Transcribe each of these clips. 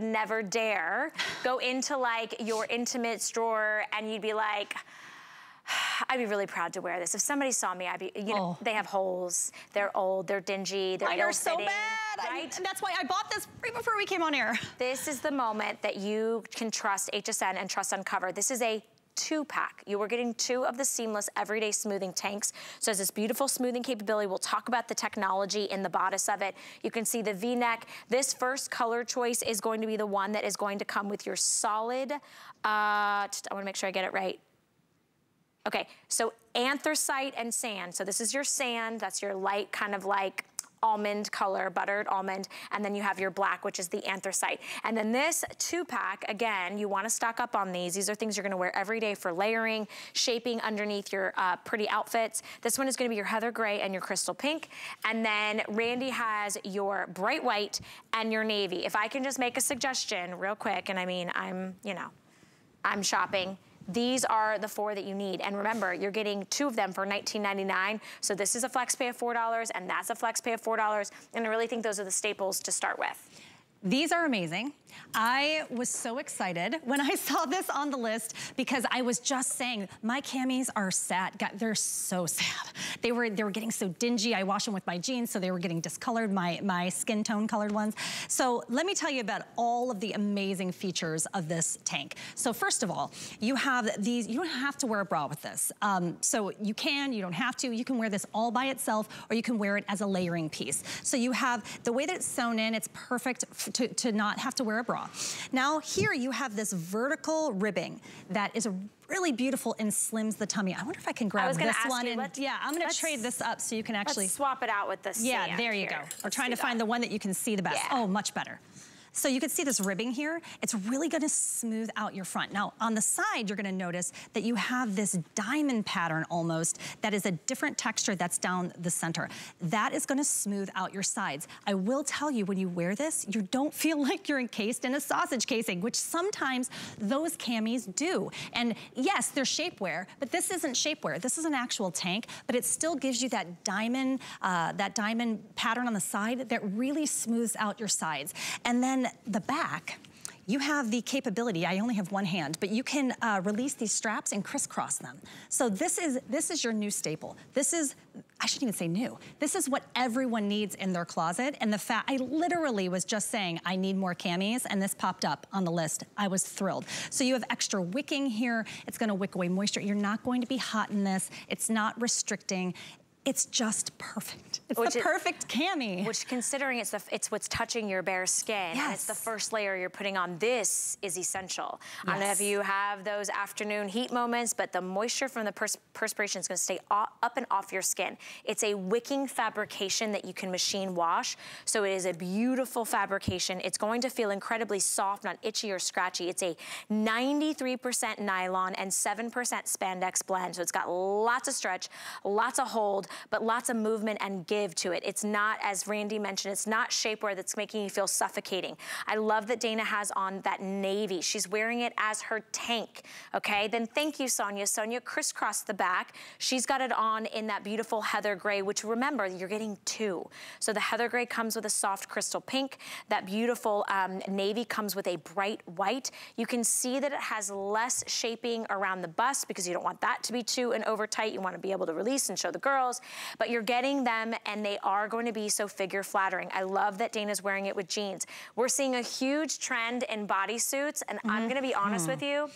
never dare go into like your intimates drawer and you'd be like, I'd be really proud to wear this. If somebody saw me, I'd be, you know, oh. they have holes, they're old, they're dingy, they're Mine are so bad. Right? I, that's why I bought this right before we came on air. This is the moment that you can trust HSN and trust Uncover. This is a two pack. You are getting two of the seamless everyday smoothing tanks. So it's this beautiful smoothing capability. We'll talk about the technology in the bodice of it. You can see the V-neck. This first color choice is going to be the one that is going to come with your solid, uh, I wanna make sure I get it right. Okay, so anthracite and sand. So this is your sand, that's your light kind of like almond color, buttered almond, and then you have your black, which is the anthracite. And then this two pack, again, you wanna stock up on these. These are things you're gonna wear every day for layering, shaping underneath your uh, pretty outfits. This one is gonna be your heather gray and your crystal pink. And then Randy has your bright white and your navy. If I can just make a suggestion real quick, and I mean, I'm, you know, I'm shopping. These are the four that you need. And remember, you're getting two of them for $19.99. So this is a flex pay of $4 and that's a flex pay of $4. And I really think those are the staples to start with. These are amazing. I was so excited when I saw this on the list because I was just saying my camis are sad. God, they're so sad. They were they were getting so dingy. I wash them with my jeans, so they were getting discolored, my, my skin tone colored ones. So let me tell you about all of the amazing features of this tank. So first of all, you have these, you don't have to wear a bra with this. Um, so you can, you don't have to. You can wear this all by itself or you can wear it as a layering piece. So you have the way that it's sewn in, it's perfect to, to not have to wear a bra. Now here you have this vertical ribbing that is really beautiful and slims the tummy. I wonder if I can grab I this one. You, and, yeah, I'm gonna trade this up so you can actually. swap it out with this. Yeah, there you here. go. We're trying to that. find the one that you can see the best. Yeah. Oh, much better. So you can see this ribbing here. It's really gonna smooth out your front. Now, on the side, you're gonna notice that you have this diamond pattern almost that is a different texture that's down the center. That is gonna smooth out your sides. I will tell you, when you wear this, you don't feel like you're encased in a sausage casing, which sometimes those camis do. And yes, they're shapewear, but this isn't shapewear. This is an actual tank, but it still gives you that diamond, uh, that diamond pattern on the side that really smooths out your sides. And then the back, you have the capability, I only have one hand, but you can uh, release these straps and crisscross them. So this is, this is your new staple. This is, I shouldn't even say new. This is what everyone needs in their closet. And the fact, I literally was just saying, I need more camis, and this popped up on the list. I was thrilled. So you have extra wicking here. It's gonna wick away moisture. You're not going to be hot in this. It's not restricting it's just perfect. It's which the perfect cami. Which considering it's the it's what's touching your bare skin yes. and it's the first layer you're putting on, this is essential. Yes. I don't know if you have those afternoon heat moments, but the moisture from the pers perspiration is gonna stay up and off your skin. It's a wicking fabrication that you can machine wash. So it is a beautiful fabrication. It's going to feel incredibly soft, not itchy or scratchy. It's a 93% nylon and 7% spandex blend. So it's got lots of stretch, lots of hold, but lots of movement and give to it. It's not, as Randy mentioned, it's not shapewear that's making you feel suffocating. I love that Dana has on that navy. She's wearing it as her tank, okay? Then thank you, Sonia. Sonia crisscrossed the back. She's got it on in that beautiful heather gray, which remember, you're getting two. So the heather gray comes with a soft crystal pink. That beautiful um, navy comes with a bright white. You can see that it has less shaping around the bust because you don't want that to be too and over tight. You want to be able to release and show the girls but you're getting them and they are going to be so figure flattering. I love that Dana's wearing it with jeans. We're seeing a huge trend in bodysuits and mm -hmm. I'm gonna be honest mm -hmm. with you,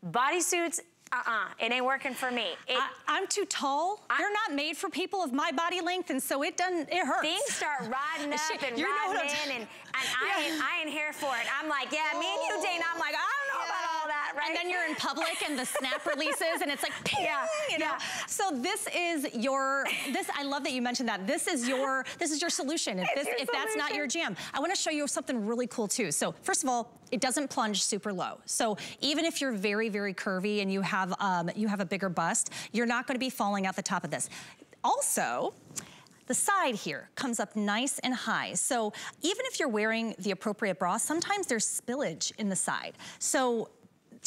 bodysuits uh-uh, it ain't working for me. It, I, am too tall. I, They're not made for people of my body length, and so it doesn't, it hurts. Things start riding up and riding in, and, and yeah. I, ain't, I ain't here for it. I'm like, yeah, me and you, Dana, I'm like, I don't know yeah. about all that, right? And then you're in public, and the snap releases, and it's like, ping, yeah. you know? Yeah. So this is your, this, I love that you mentioned that. This is your, this is your solution. If, this, if solution. that's not your jam. I wanna show you something really cool, too. So first of all, it doesn't plunge super low. So even if you're very, very curvy and you have, um, you have a bigger bust, you're not gonna be falling out the top of this. Also, the side here comes up nice and high. So even if you're wearing the appropriate bra, sometimes there's spillage in the side. So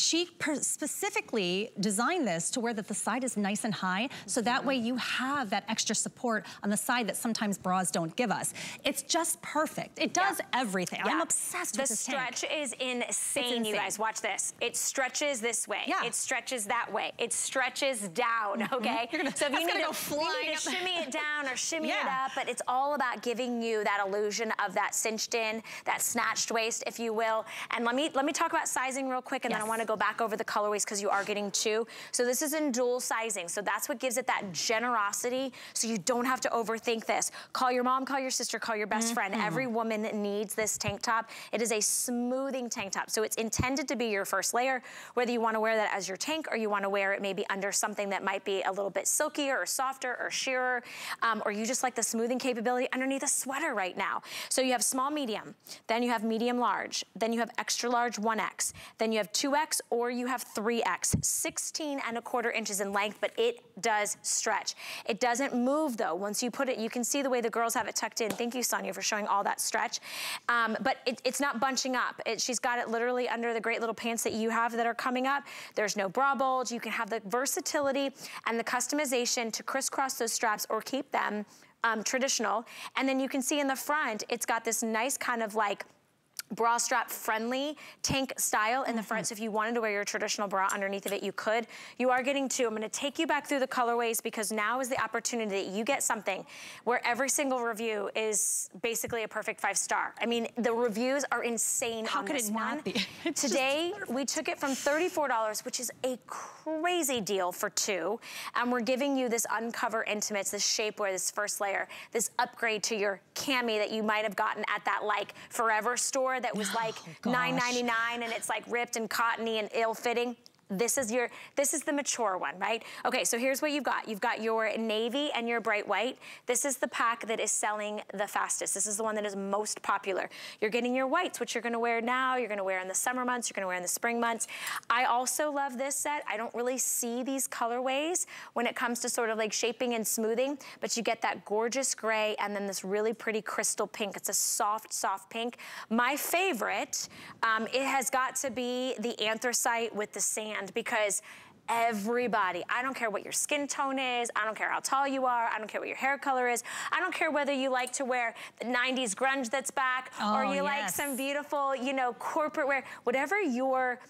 she specifically designed this to where that the side is nice and high, so that way you have that extra support on the side that sometimes bras don't give us. It's just perfect. It does yeah. everything. Yeah. I'm obsessed the with this The stretch tank. is insane, insane, you guys. Watch this. It stretches this way. Yeah. It stretches that way. It stretches down, mm -hmm. okay? Gonna, so if you need, to, go you need to shimmy it down or shimmy yeah. it up, but it's all about giving you that illusion of that cinched in, that snatched waist, if you will. And let me let me talk about sizing real quick, and yes. then I want to go back over the colorways because you are getting two. So this is in dual sizing. So that's what gives it that generosity. So you don't have to overthink this. Call your mom, call your sister, call your best mm -hmm. friend. Mm-hmm. Every woman needs this tank top. It is a smoothing tank top. So it's intended to be your first layer, whether you want to wear that as your tank or you want to wear it maybe under something that might be a little bit silkier or softer or sheerer, um, or you just like the smoothing capability underneath a sweater right now. So you have small, medium, then you have medium, large, then you have extra large 1X, then you have 2X or you have 3X, 16 and a quarter inches in length, but it does stretch. It doesn't move though. Once you put it, you can see the way the girls have it tucked in. Thank you, Sonia, for showing all that stretch. Um, but it, it's not bunching up. It, she's got it literally under the great little pants that you have that are coming up. There's no bra bulge. You can have the versatility and the customization to crisscross those straps or keep them um, traditional. And then you can see in the front, it's got this nice kind of like bra strap friendly tank style in the front. Mm -hmm. So if you wanted to wear your traditional bra underneath of it, you could. You are getting two. I'm gonna take you back through the colorways because now is the opportunity that you get something where every single review is basically a perfect five star. I mean, the reviews are insane How could it one. not be? Today, we took it from $34, which is a crazy deal for two. And we're giving you this uncover intimates, this shapewear, this first layer, this upgrade to your cami that you might have gotten at that like forever store that was like oh, $9.99 and it's like ripped and cottony and ill-fitting. This is your, this is the mature one, right? Okay, so here's what you've got. You've got your navy and your bright white. This is the pack that is selling the fastest. This is the one that is most popular. You're getting your whites, which you're gonna wear now, you're gonna wear in the summer months, you're gonna wear in the spring months. I also love this set. I don't really see these colorways when it comes to sort of like shaping and smoothing, but you get that gorgeous gray and then this really pretty crystal pink. It's a soft, soft pink. My favorite, um, it has got to be the anthracite with the sand because everybody. I don't care what your skin tone is. I don't care how tall you are. I don't care what your hair color is. I don't care whether you like to wear the 90s grunge that's back oh, or you yes. like some beautiful, you know, corporate wear. Whatever your,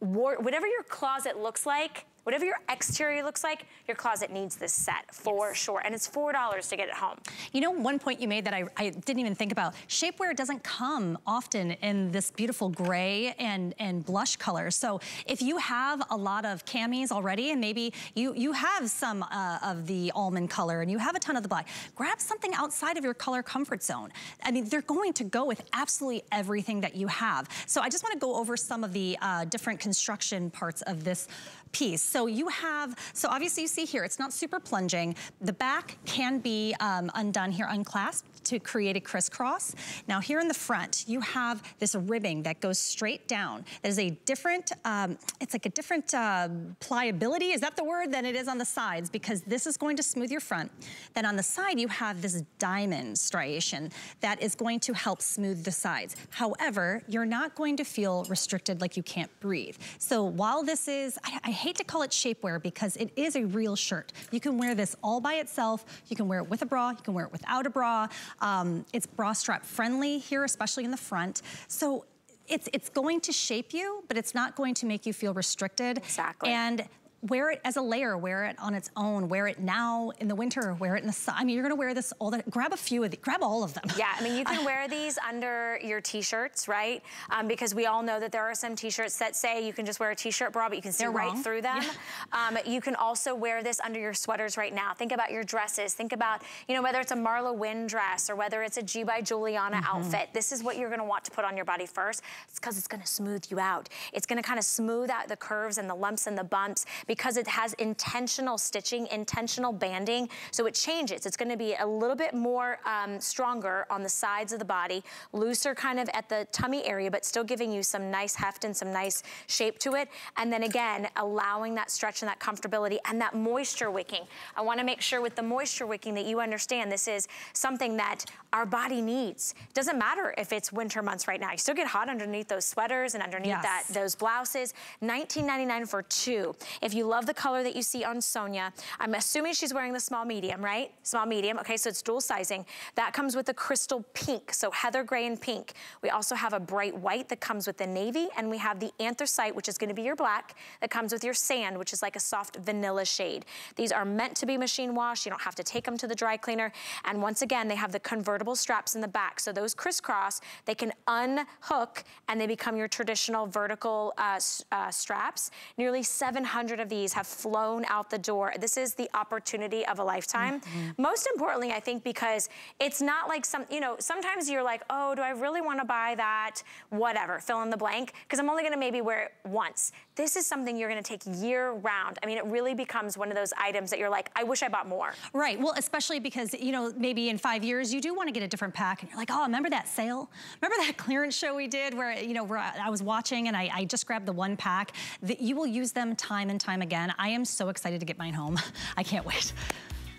whatever your closet looks like, Whatever your exterior looks like, your closet needs this set for yes. sure. And it's $4 to get it home. You know, one point you made that I, I didn't even think about, shapewear doesn't come often in this beautiful gray and, and blush color. So if you have a lot of camis already and maybe you, you have some uh, of the almond color and you have a ton of the black, grab something outside of your color comfort zone. I mean, they're going to go with absolutely everything that you have. So I just wanna go over some of the uh, different construction parts of this piece. So you have, so obviously you see here, it's not super plunging. The back can be um, undone here, unclasped to create a crisscross. Now here in the front, you have this ribbing that goes straight down. There's a different, um, it's like a different uh, pliability, is that the word, than it is on the sides because this is going to smooth your front. Then on the side, you have this diamond striation that is going to help smooth the sides. However, you're not going to feel restricted like you can't breathe. So while this is, I, I hate to call it shapewear because it is a real shirt. You can wear this all by itself. You can wear it with a bra. You can wear it without a bra. Um, it's bra strap friendly here, especially in the front. So it's, it's going to shape you, but it's not going to make you feel restricted. Exactly. And wear it as a layer, wear it on its own, wear it now in the winter, wear it in the sun. I mean, you're gonna wear this all the, grab a few of these, grab all of them. Yeah, I mean, you can wear these under your t-shirts, right? Um, because we all know that there are some t-shirts that say you can just wear a t-shirt bra, but you can see They're right wrong. through them. Yeah. Um, you can also wear this under your sweaters right now. Think about your dresses. Think about, you know, whether it's a Marla Wynne dress or whether it's a G by Giuliana mm -hmm. outfit. This is what you're gonna want to put on your body first. It's because it's gonna smooth you out. It's gonna kind of smooth out the curves and the lumps and the bumps, because it has intentional stitching, intentional banding, so it changes. It's gonna be a little bit more um, stronger on the sides of the body, looser kind of at the tummy area, but still giving you some nice heft and some nice shape to it. And then again, allowing that stretch and that comfortability and that moisture wicking. I wanna make sure with the moisture wicking that you understand this is something that our body needs. It doesn't matter if it's winter months right now. You still get hot underneath those sweaters and underneath yes. that those blouses. $19.99 for two. If you love the color that you see on Sonia, I'm assuming she's wearing the small medium, right? Small medium, okay, so it's dual sizing. That comes with the crystal pink, so heather gray and pink. We also have a bright white that comes with the navy, and we have the anthracite, which is gonna be your black, that comes with your sand, which is like a soft vanilla shade. These are meant to be machine washed. You don't have to take them to the dry cleaner. And once again, they have the convertible straps in the back. So those crisscross, they can unhook and they become your traditional vertical uh, uh, straps. Nearly 700 of these have flown out the door. This is the opportunity of a lifetime. Mm -hmm. Most importantly, I think because it's not like some, you know, sometimes you're like, oh, do I really want to buy that? Whatever, fill in the blank, because I'm only gonna maybe wear it once. This is something you're gonna take year round. I mean, it really becomes one of those items that you're like, I wish I bought more. Right, well, especially because, you know, maybe in five years, you do wanna get a different pack, and you're like, oh, remember that sale? Remember that clearance show we did where, you know, where I was watching and I, I just grabbed the one pack? That you will use them time and time again. I am so excited to get mine home. I can't wait.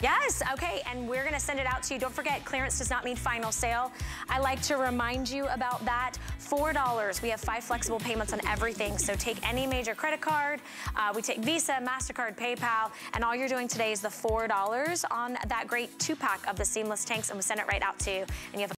Yes, okay, and we're gonna send it out to you. Don't forget, clearance does not mean final sale. I like to remind you about that. $4, we have five flexible payments on everything, so take any major credit card. Uh, we take Visa, MasterCard, PayPal, and all you're doing today is the $4 on that great two-pack of the seamless tanks, and we send it right out to you. And you have